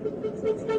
スイッチです。